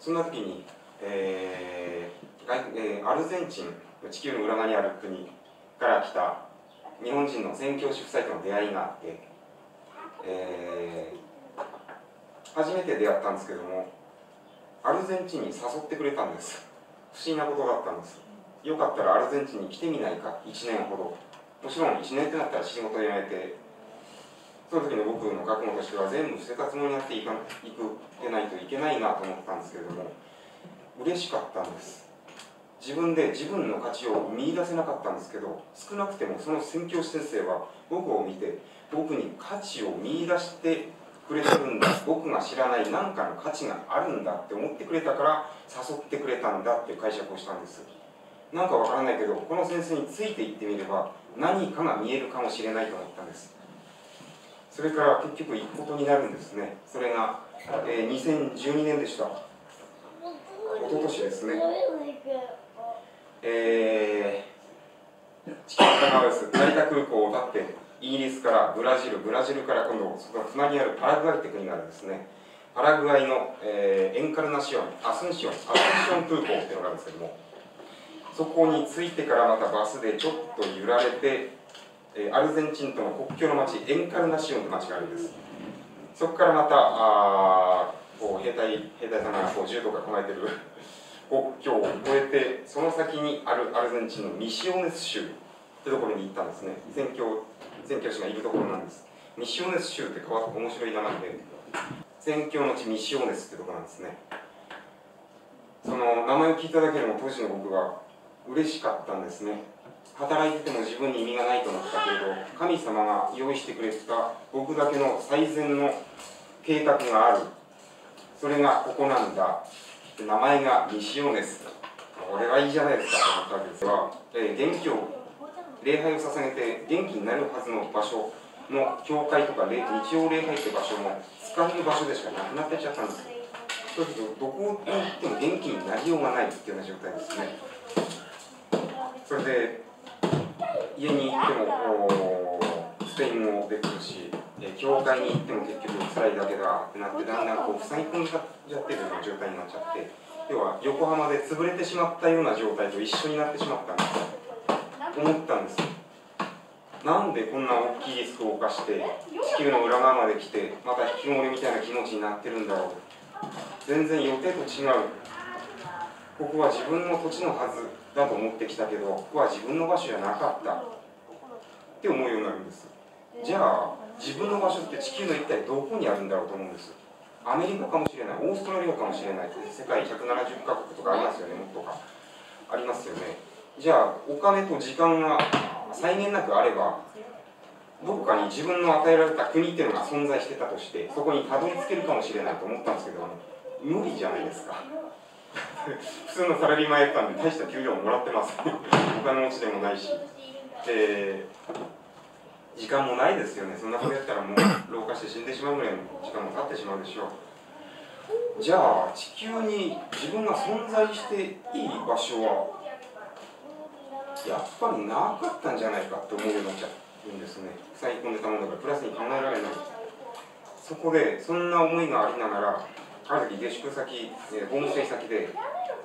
そんな時に、えーアルゼンチン地球の裏側にある国から来た日本人の宣教師夫妻との出会いがあって、えー初めて出会ったんですけどもアルゼンチンに誘ってくれたんです。不思議なことだったんです。よかったらアルゼンチンに来てみないか？1年ほど。もちろん1年ってなったら仕事辞めてその時の僕の覚悟としては全部捨てたつもりになっていかいくでないといけないなと思ったんですけれども嬉しかったんです。自分で自分の価値を見出せなかったんですけど少なくてもその宣教師先生は僕を見て僕に価値を見出してくれてるんだ僕が知らない何かの価値があるんだって思ってくれたから誘ってくれたんだって解釈をしたんです。なんかわからないけどこの先生についていってみれば何かが見えるかもしれないと思ったんです。それから結局行くことになるんですね。それが、えー2012年でした。一昨年ですね。えー、地球の裏側です成田空港を立ってイギリスからブラジルブラジルから今度そこの隣にあるパラグアイって国があるんですね。パラグアイの、えーエンカルナシオンアスンシオンアスンシオン空港っていうのがあるんですけどもそこに着いてからまたバスでちょっと揺られて、えアルゼンチンとの国境の町エンカルナシオンって町があるんです。そこからまたあこう兵隊兵隊さんがこう銃とか構えてる 国境を越えてその先にあるアルゼンチンのミシオネス州ってところに行ったんですね。宣教宣教師がいるところなんです。ミシオネス州って変わって面白い名前で宣教の地ミシオネスってところなんですね。その名前を聞いただけでも当時の僕は嬉しかったんですね。働いてても自分に意味がないと思ったけれど神様が用意してくれた僕だけの最善の計画がある。それがここなんだ。名前がミシオネスこれはいいじゃないですかと思ったわけですが、えー元気を礼拝を捧げて元気になるはずの場所の教会とか日曜礼拝って場所も使える場所でしかなくなってちゃったんですそうするとどこに行っても元気になりようがないっていうような状態ですね。それで家に行ってもこうスペイン語できるしえ教会に行っても結局辛いだけだってなってだんだんこう塞ぎ込んじゃってるような状態になっちゃって要は横浜で潰れてしまったような状態と一緒になってしまったんです思ったんです。なんでこんな大きいリスクを犯して地球の裏側まで来てまた引きこもりみたいな気持ちになってるんだろう。全然予定と違う。ここは自分の土地のはずだと思ってきたけどここは自分の場所じゃなかった。って思うようになるんです。じゃあ自分の場所って地球の一体どこにあるんだろうと思うんです。アメリカかもしれない。オーストラリアかもしれない。世界170カ国とかありますよね。もっとか。ありますよね。じゃあお金と時間が際限なくあればどこかに自分の与えられた国っていうのが存在してたとしてそこにたどり着けるかもしれないと思ったんですけど無理じゃないですか。普通のサラリーマンやったんで大した給料ももらってます。お金持ちでもないし。で時間もないですよね。そんなことやったらもう老化して死んでしまうぐらいの時間も経ってしまうでしょう。じゃあ地球に自分が存在していい場所はやっぱりなかったんじゃないかって思うようになっちゃうんですね。塞ぎ込んでたものがプラスに考えられない。そこでそんな思いがありながらある時下宿先、えーホームステイ先で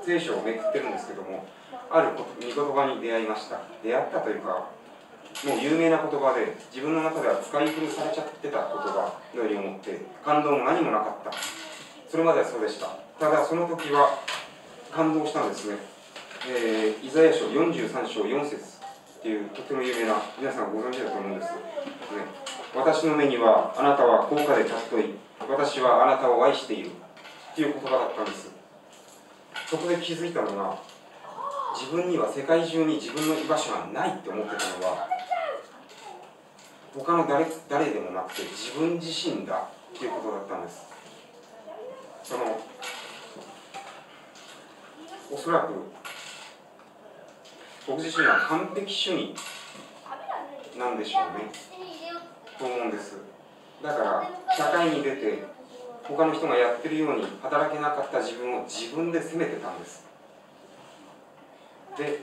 聖書をめくってるんですけどもある御言葉に出会いました。出会ったというかもう有名な言葉で自分の中では使い古されちゃってた言葉のように思って感動も何もなかった。それまではそうでした。ただその時は感動したんですね、えーイザヤ書43章4節っていうとても有名な皆さんご存知だと思うんです、ね、私の目にはあなたは高価で尊い。私はあなたを愛している。っていう言葉だったんです。そこで気づいたのが自分には世界中に自分の居場所がないって思ってたのは他の誰誰でもなくて自分自身だっていうことだったんです。そのおそらく僕自身は完璧主義なんでしょうね。と思うんです。だから社会に出て他の人がやってるように働けなかった自分を自分で責めてたんです。で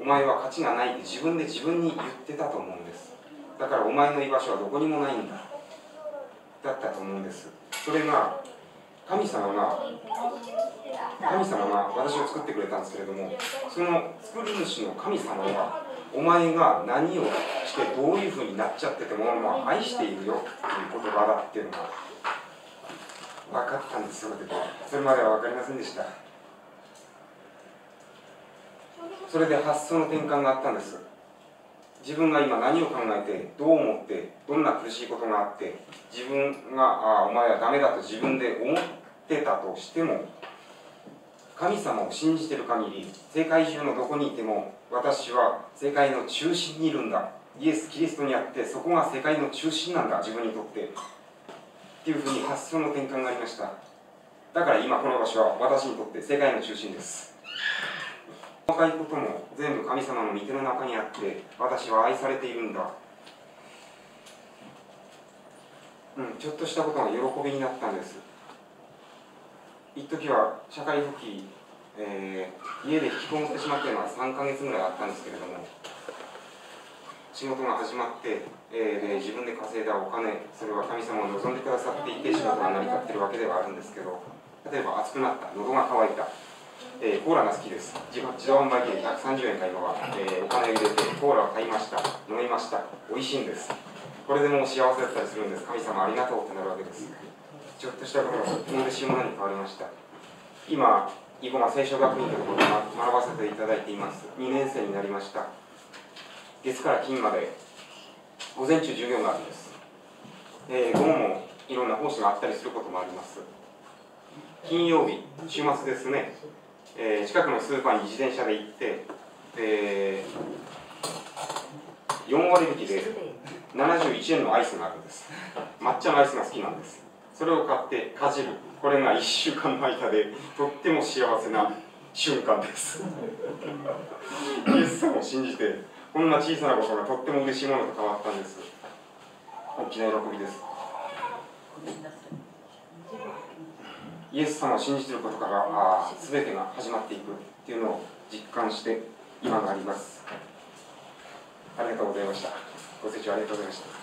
お前は価値がないって自分で自分に言ってたと思うんです。だからお前の居場所はどこにもないんだ。だったと思うんです。それが神様が神様が私を作ってくれたんですけれどもその作り主の神様はお前が何をしてどういうふうになっちゃってても、まあ、愛しているよっていう言葉だっていうのが分かったんですそれでそれまでは分かりませんでした。それで発想の転換があったんです。自分が今何を考えてどう思ってどんな苦しいことがあって自分がああお前はダメだと自分で思ってたとしても神様を信じてる限り世界中のどこにいても私は世界の中心にいるんだ。イエス・キリストにあってそこが世界の中心なんだ自分にとって。っていうふうに発想の転換がありました。だから今この場所は私にとって世界の中心です。細かいことも全部神様の御手の中にあって私は愛されているんだ。うんちょっとしたことが喜びになったんです。一時は社会復帰、えー、家で引きこもってしまったのは3ヶ月ぐらいあったんですけれども仕事が始まって、えー、で自分で稼いだお金それは神様を望んでくださっていて仕事が成り立ってるわけではあるんですけど例えば暑くなった喉が渇いた、えー、コーラが好きです。自動販売機で130円買いのは、えー、お金を入れてコーラを買いました。飲みました。美味しいんです。これでもう幸せだったりするんです。神様ありがとうってなるわけです。ちょっとしたことがとっても嬉しいものに変わりました。今囲碁が聖書学院というところで学ばせていただいています。2年生になりました月から金まで。午前中授業があるんです、えー、午後もいろんな講師があったりすることもあります。金曜日週末ですね、えー、近くのスーパーに自転車で行ってえー、4割引きで71円のアイスがあるんです。抹茶のアイスが好きなんです。それを買ってかじる。これが1週間の間でとっても幸せな瞬間です。イエス様を信じて。こんな小さなことがとっても嬉しいものと変わったんです。大きな喜びです。イエス様を信じていることからあ全てが始まっていくっていうのを実感して今があります。ありがとうございました。ご清聴ありがとうございました。